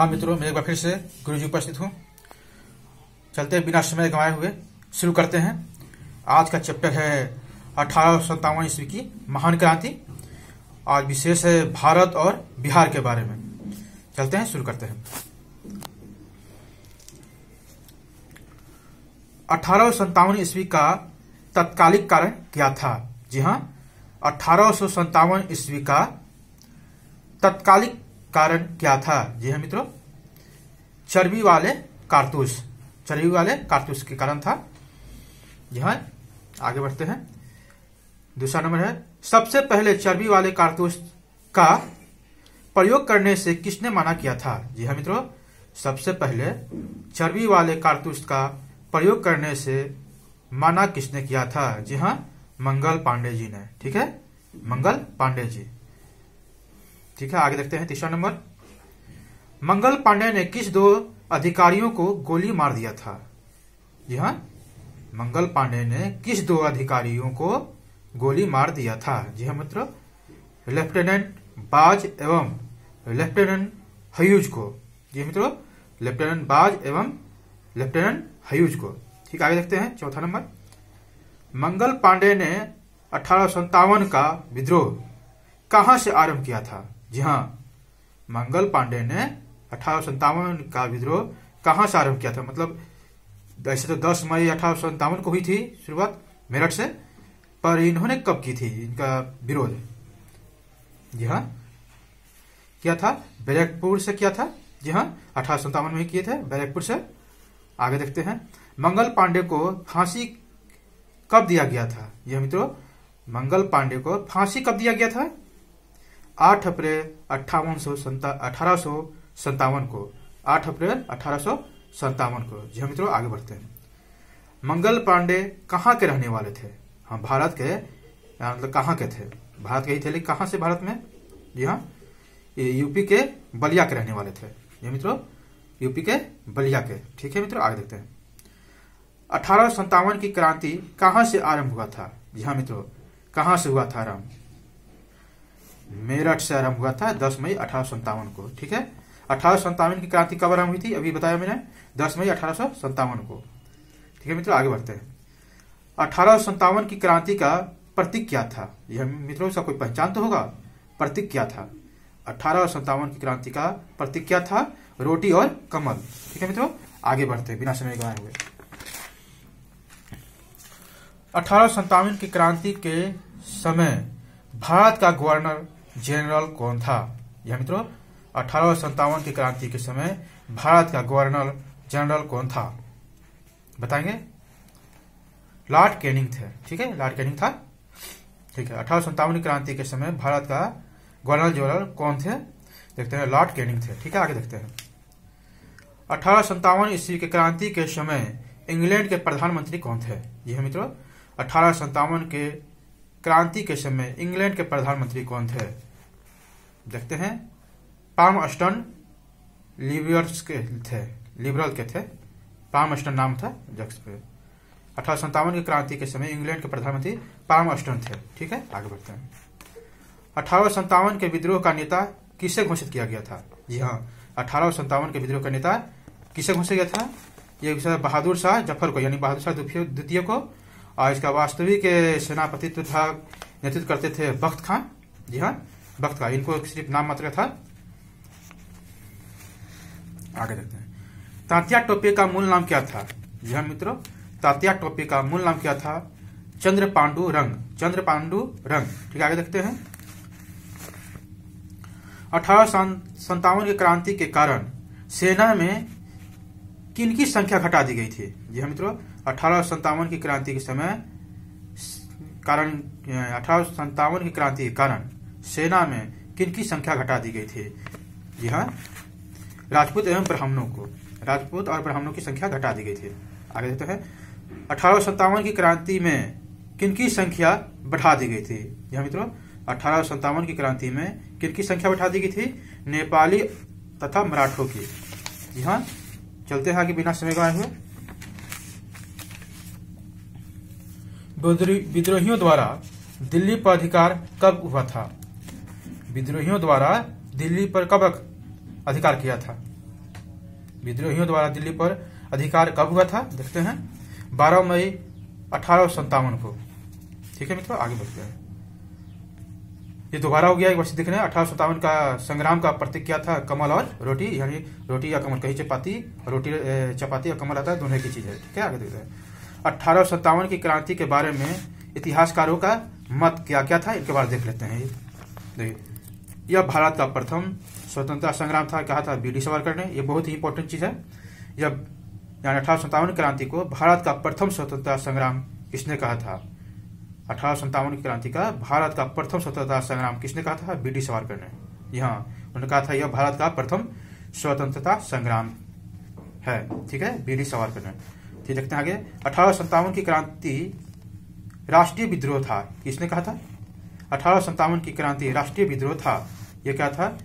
हाँ मित्रों, मैं एक बार फिर से गुरु जी उपस्थित हूँ। चलते हैं, बिना समय गंवाए हुए शुरू करते हैं। आज का चैप्टर है अठारह सत्तावन ईस्वी की महान क्रांति, आज विशेष है भारत और बिहार के बारे में। चलते हैं, शुरू करते हैं। अठारह सत्तावन ईस्वी का तत्कालिक कारण क्या था? जी हाँ अठारह ईस्वी का तत्कालिक कारण क्या था? जी हाँ मित्रों। चर्बी वाले कारतूस। चर्बी वाले कारतूस के कारण था। जी हाँ आगे बढ़ते हैं। दूसरा नंबर है, सबसे पहले चर्बी वाले कारतूस का प्रयोग करने से किसने मना किया था? जी हाँ मित्रों, सबसे पहले चर्बी वाले कारतूस का प्रयोग करने से मना किसने किया था? जी हाँ मंगल पांडे जी ने। ठीक है? मंगल पांडे जी। ठीक है, आगे देखते हैं, तीसरा नंबर। मंगल पांडे ने किस दो अधिकारियों को गोली मार दिया था? जी हाँ मंगल पांडे ने किस दो अधिकारियों को गोली मार दिया था? जी हाँ मित्रों, लेफ्टिनेंट बाज एवं लेफ्टिनेंट हयूज को। जी मित्रों, लेफ्टिनेंट बाज एवं लेफ्टिनेंट हयूज को। ठीक, आगे देखते हैं, चौथा नंबर। मंगल पांडे ने अठारह सौ सत्तावन का विद्रोह कहाँ से आरंभ किया था? जी हाँ मंगल पांडे ने अठारह का विद्रोह कहाँ से आरंभ किया था? मतलब वैसे तो 10 मई अठारह को हुई थी शुरुआत, मेरठ से, पर इन्होंने कब की थी इनका विरोध? जी हाँ किया था? बैरकपुर से किया था? जी हाँ अठारह में किए थे, बैरकपुर से। आगे देखते हैं। मंगल पांडे को फांसी कब दिया गया था? यह मित्रों, मंगल पांडे को फांसी कब दिया गया था? आठ अप्रैल अट्ठावन सौ अठारह सौ संतावन को, आठ अप्रैल अठारह सौ संतावन को। जी हाँ मित्रों, आगे बढ़ते हैं। मंगल पांडे कहाँ के रहने वाले थे? हाँ भारत के मतलब कहाँ के थे? भारत के ही थे, लेकिन कहाँ से भारत में? जी हाँ यूपी के बलिया के रहने वाले थे। ये मित्रों, यूपी के बलिया के। ठीक है मित्रों, आगे देखते हैं। अठारह की क्रांति कहाँ से आरंभ हुआ था? जी हाँ मित्रों, कहाँ से हुआ था आरंभ? मेरठ से आरंभ हुआ था 10 मई अठारह सौ सत्तावन को, ठीक है? अठारह की क्रांति कब आरंभ हुई थी? अभी बताया मैंने 10 मई अठारह को, ठीक है मित्रों? आगे बढ़ते हैं। अठारह की क्रांति का प्रतीक क्या था? यह मित्रों, इसका कोई पहचान तो होगा? प्रतीक क्या था? अठारह की क्रांति का प्रतीक क्या था? रोटी और कमल, ठीक है मित्रों? आगे बढ़ते बिना समय गवाए हुए। अठारह की क्रांति के समय भारत का गवर्नर जनरल कौन था? यह मित्रों, अठारह की क्रांति के समय भारत का गवर्नर जनरल कौन था? बताएँगे? लॉर्ड कैनिंग थे, ठीक है? लॉर्ड कैनिंग था। ठीक है, अठारह की क्रांति के समय भारत का गवर्नर जनरल कौन थे? देखते हैं लॉर्ड कैनिंग थे, ठीक है? आगे देखते हैं। अठारह ईस्वी के क्रांति के समय इंग्लैंड के प्रधानमंत्री कौन थे? यह मित्रों, अठारह के क्रांति के समय इंग्लैंड के प्रधानमंत्री कौन थे? देखते हैं। पाम अस्टन लिबर्स के थे। लिबरल के थे। पाम अस्टन नाम था, जक्स पे। अठारह संतावन की क्रांति के समय इंग्लैंड के प्रधानमंत्री पाम अस्टन थे। ठीक है, आगे बढ़ते हैं। अठारह संतावन के विद्रोह का नेता किसे घोषित किया गया था? जी हाँ अठारह संतावन के विद्रोह का नेता किसे घोषित किया था? ये बहादुर शाह ज़फ़र को, यानी बहादुर शाह द्वितीय को। और इसका वास्तविक सेनापतित्व था नेतृत्व करते थे बख्त खान। जी हाँ बख्त खान। इनको सिर्फ़ नाम मात्र था। आगे देखते हैं। तांतिया टोपे का मूल नाम क्या था? जी हाँ मित्रों, तांतिया टोपे का मूल नाम क्या था? चंद्र पांडु रंग। चंद्र पांडु रंग। ठीक आगे देखते हैं। अठारह संतावन की क्रांति के कारण सेना में की संख्या घटा दी गई थी? जी हाँ मित्रों, अठारह की क्रांति के समय, कारण, अठारह की क्रांति के कारण सेना में किन की संख्या घटा दी गई थी? जी हाँ राजपूत एवं ब्राह्मणों को, राजपूत और ब्राह्मणों की संख्या घटा दी गई थी। आगे देखते हैं, अठारह की क्रांति में किन की संख्या बढ़ा दी गई थी? यह मित्रों, अठारह की क्रांति में किन की संख्या बढ़ा दी गई थी? नेपाली तथा मराठों की। जी हाँ चलते हैं आगे बिना समय गवाए हुए विद्रोहियों द्वारा दिल्ली पर अधिकार कब हुआ था? विद्रोहियों द्वारा दिल्ली पर कब अधिकार किया था? विद्रोहियों द्वारा दिल्ली पर अधिकार कब हुआ था? देखते हैं। 12 मई अठारह सौ सत्तावन को। ठीक है मित्रों, आगे बढ़ते हैं। ये दोबारा हो गया, एक वर्ष देख रहे हैं। अठारह सत्तावन का संग्राम का प्रतीक क्या था? कमल और रोटी, यानी रोटी या कमल कहीं, चपाती, रोटी चपाती और कमल आता है, दोनों की चीज़ है। ठीक है, आगे देखते हैं। अठारह सत्तावन की क्रांति के बारे में इतिहासकारों का मत क्या क्या था? इनके बारे देख लेते हैं। देखिए, यह भारत का प्रथम स्वतंत्रता संग्राम था, कहा था बी डी सावरकर ने। यह बहुत ही इंपॉर्टेंट चीज़ है। यह, यानी अठारह क्रांति को भारत का प्रथम स्वतंत्रता संग्राम किसने कहा था? अठारह की क्रांति का भारत का प्रथम स्वतंत्रता संग्राम। किसने कहा था? बी डी सावरकर ने। यहाँ उन्होंने कहा था, यह भारत का प्रथम स्वतंत्रता संग्राम है। ठीक है? बी डी सावरकर ने। ठीक, देखते हैं आगे। अठारह की क्रांति राष्ट्रीय विद्रोह था। किसने कहा था? अठारह की क्रांति राष्ट्रीय विद्रोह था। यह क्या था?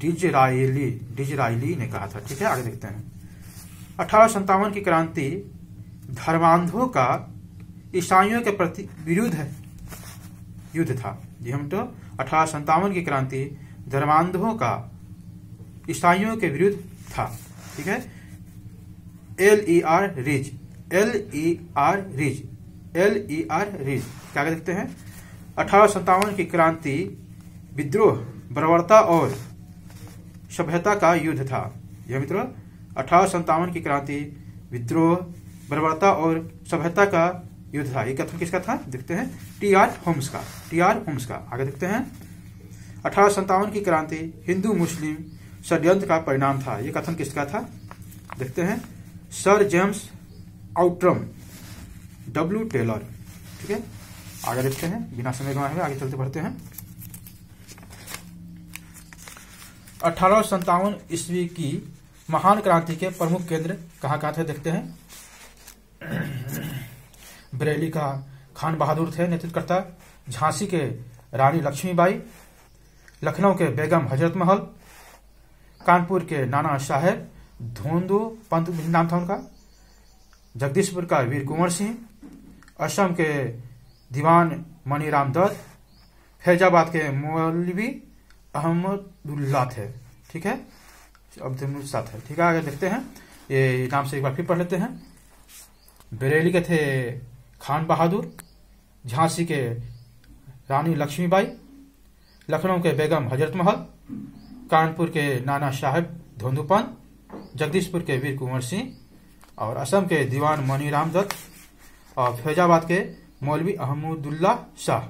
डिजराइली डिजराइली ने कहा था। ठीक है? आगे देखते हैं। अठारह की क्रांति धर्मांधों का ईसाइयों के प्रति विरुद्ध युद्ध था। जी हम तो अठारह संतावन की क्रांति धर्मांधों का ईसाइयों के विरुद्ध था। ठीक है? L E R Rees. L E R Rees. L E R Rees. क्या देखते हैं? अठारह संतावन की क्रांति विद्रोह बर्बरता और सभ्यता का युद्ध था। यह मित्रों, अठारह संतावन की क्रांति विद्रोह बर्बरता और सभ्यता का युद्ध था। ये कथन किसका था? देखते हैं। टी आर होम्स का। टी आर होम्स का। आगे देखते हैं। अठारह की क्रांति, हिंदू मुस्लिम षड्यंत्र का परिणाम था। ये कथन किसका था? देखते हैं। Sir James Outram W Taylor. ठीक है? आगे देखते हैं। बिना समय गंवाए हुए आगे चलते बढ़ते हैं। अठारह ईस्वी की महान क्रांति के प्रमुख केंद्र कहाँ कहाँ थे? देखते हैं। बरेली का खान बहादुर थे नेतृत्वकर्ता झांसी के रानी लक्ष्मीबाई, लखनऊ के बेगम हज़रत महल, कानपुर के नाना साहेब धोंदू पंत नाम था उनका, जगदीशपुर का वीर कुंवर सिंह, असम के दीवान मणिराम दत्त, फैजाबाद के मौलवी अहमदुल्ला थे। ठीक है? अब्दुल साथ है। ठीक है, आगे देखते हैं। ये नाम से एक बार फिर पढ़ लेते हैं। बरेली के थे खान बहादुर, झांसी के रानी लक्ष्मीबाई, लखनऊ के बेगम हज़रत महल, कानपुर के नाना साहेब धोंदुपन, जगदीशपुर के वीर कुंवर सिंह और असम के दीवान मनीराम दत्त और फैजाबाद के मौलवी अहमदुल्ला शाह।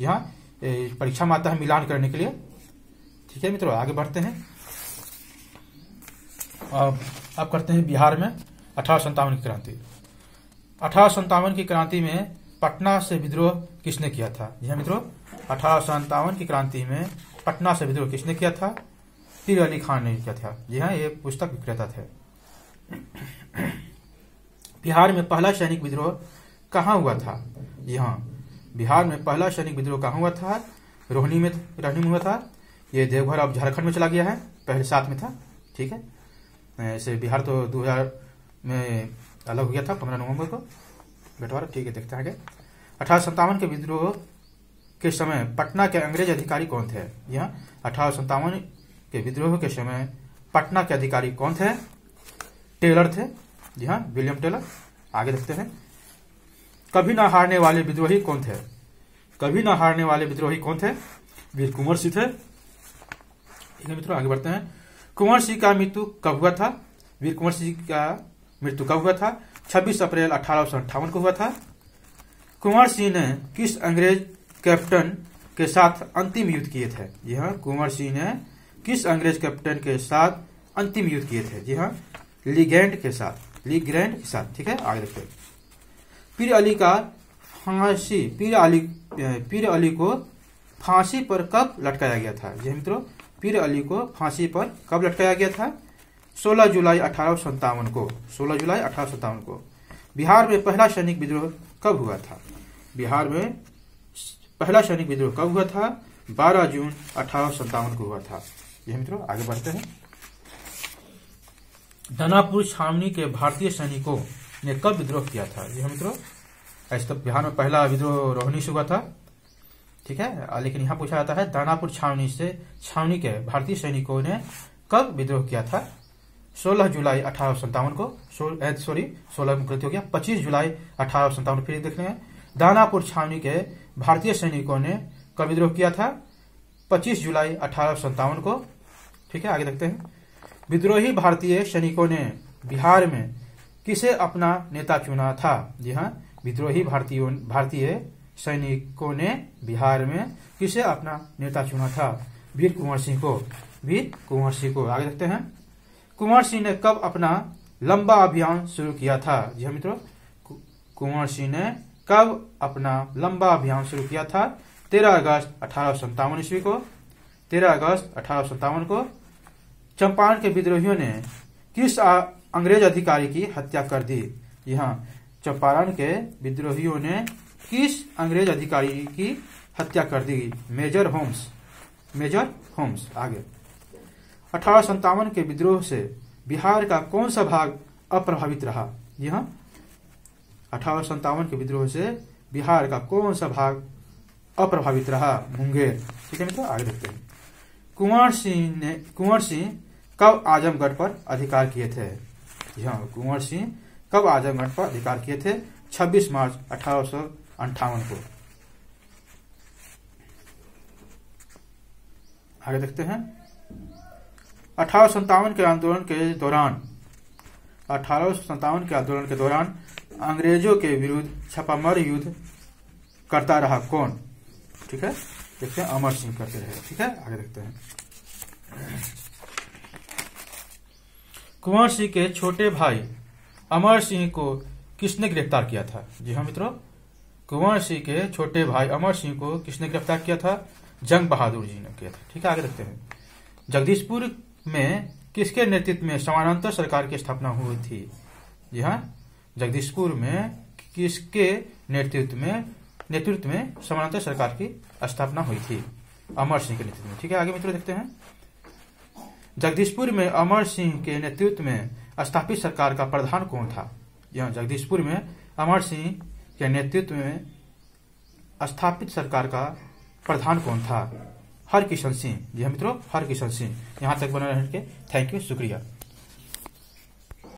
यहाँ परीक्षा में आता है मिलान करने के लिए। ठीक है मित्रों, आगे बढ़ते हैं। अब अब करते हैं बिहार में अठारह संतावन की क्रांति। अठारह की क्रांति में पटना से विद्रोह किसने किया था? जी हाँ मित्रों, अठारह की क्रांति में पटना से विद्रोह किसने किया था? पीर अली खान ने किया था। जी हाँ ये पुस्तक विक्रेता थे। बिहार में पहला सैनिक विद्रोह कहाँ हुआ था? जी हाँ बिहार में पहला सैनिक विद्रोह कहाँ हुआ था? रोहनी में रोहनी में हुआ था। ये देवघर अब झारखंड में चला गया है, पहले साथ में था, ठीक है। ऐसे बिहार तो 2000 में अलग हो गया था पंद्रह नवंबर को। बंटवारा ठीक है, देखते हैं आगे। अठारह संतावन के विद्रोह के समय पटना के अंग्रेज़ अधिकारी कौन थे? यहाँ अठारह संतावन के विद्रोह के समय पटना के अधिकारी कौन थे? टेलर थे। जी हाँ विलियम टेलर। आगे देखते हैं। कभी ना हारने वाले विद्रोही कौन थे? कभी ना हारने वाले विद्रोही कौन थे? वीर कुंवर सिंह थे। ठीक है मित्रों, आगे बढ़ते हैं। कुंवर सिंह का मृत्यु कब हुआ था? वीर कुंवर सिंह का मृत्यु कब हुआ था? 26 अप्रैल अठारह सौ अट्ठावन को हुआ था। कुंवर सिंह ने किस अंग्रेज़ कैप्टन के साथ अंतिम युद्ध किए थे? जी हाँ कुंवर सिंह ने किस अंग्रेज़ कैप्टन के साथ अंतिम युद्ध किए थे? जी हाँ लीगैंड के साथ लीग्रैंड के साथ, ठीक है? आगे देखते पीर अली का फांसी, पीर अली पीर अली को फांसी पर कब लटकाया गया था? जी मित्रों, पीर अली को फांसी पर कब लटकाया गया था? 16 जुलाई अठारह सौ सत्तावन को 16 जुलाई अठारह सौ सत्तावन को, बिहार में पहला सैनिक विद्रोह कब हुआ था? बिहार में पहला सैनिक विद्रोह कब हुआ था? 12 जून अठारह सौ सत्तावन को हुआ था। यह मित्रों, आगे बढ़ते हैं। दानापुर छावनी के भारतीय सैनिकों ने कब विद्रोह किया था? यह मित्रों, ऐसे तो बिहार में पहला विद्रोह रोहनी से हुआ था। ठीक है? लेकिन यहाँ पूछा जाता है दानापुर छावनी से, छावनी के भारतीय सैनिकों ने कब विद्रोह किया था? 16 जुलाई अठारह सौ सत्तावन को सॉरी सोलह में गलती हो गया। 25 जुलाई अठारह सौ सत्तावन फिर देखते हैं दानापुर छावनी के भारतीय सैनिकों ने कब विद्रोह किया था। 25 जुलाई अठारह को, ठीक है, आगे देखते हैं। विद्रोही भारतीय सैनिकों ने बिहार में किसे अपना नेता चुना था? जी हाँ विद्रोही भारतीय भारतीय सैनिकों ने बिहार में किसे अपना नेता चुना था? वीर कुंवर सिंह को, वीर कुंवर सिंह को। आगे देखते हैं। कुंवर सिंह ने कब अपना लंबा अभियान शुरू किया था? जी हाँ मित्रों कुंवर सिंह ने कब अपना लंबा अभियान शुरू किया था? तेरह अगस्त अठारह सौ सत्तावन ईस्वी को। तेरह अगस्त अठारह सौ सत्तावन को चंपारण के विद्रोहियों ने किस अंग्रेज़ अधिकारी की हत्या कर दी? यहाँ चंपारण के विद्रोहियों ने किस अंग्रेज़ अधिकारी की हत्या कर दी? मेजर होम्स मेजर होम्स, आगे। अठारह सौ सत्तावन के विद्रोह से बिहार का कौन सा भाग अप्रभावित रहा? यह अठारह के विद्रोह से बिहार का कौन सा भाग अप्रभावित रहा? मुंगेर। ठीक है आगे देखते हैं। कुंवर सिंह ने, कुंवर सिंह कब आजमगढ़ पर अधिकार किए थे? यहाँ कुंवर सिंह कब आजमगढ़ पर अधिकार किए थे? 26 मार्च अठारह को। आगे देखते हैं। अठारह सौ सत्तावन के आंदोलन के दौरान, अठारह सौ सत्तावन के आंदोलन के दौरान अंग्रेज़ों के विरुद्ध छापामार युद्ध करता रहा कौन? ठीक है? देखते हैं, अमर सिंह करते रहे। ठीक है? आगे देखते हैं। कुंवर सिंह के छोटे भाई अमर सिंह को किसने गिरफ़्तार किया था? जी हाँ मित्रों, कुंवर सिंह के छोटे भाई अमर सिंह को किसने गिरफ़्तार किया था? जंग बहादुर जी ने किया था। ठीक है, आगे देखते हैं। जगदीशपुर में किसके नेतृत्व में समानांतर सरकार की स्थापना हुई थी? जी हाँ जगदीशपुर में किसके नेतृत्व में नेतृत्व में समानांतर सरकार की स्थापना हुई थी? अमर सिंह के नेतृत्व में। ठीक है, आगे मित्रों देखते हैं। जगदीशपुर में अमर सिंह के नेतृत्व में स्थापित सरकार का प्रधान कौन था? यह जगदीशपुर में अमर सिंह के नेतृत्व में स्थापित सरकार का प्रधान कौन था? हर किशन सिंह। जी हाँ मित्रों, हर किशन सिंह। यहाँ तक बना रहे थैंक यू शुक्रिया।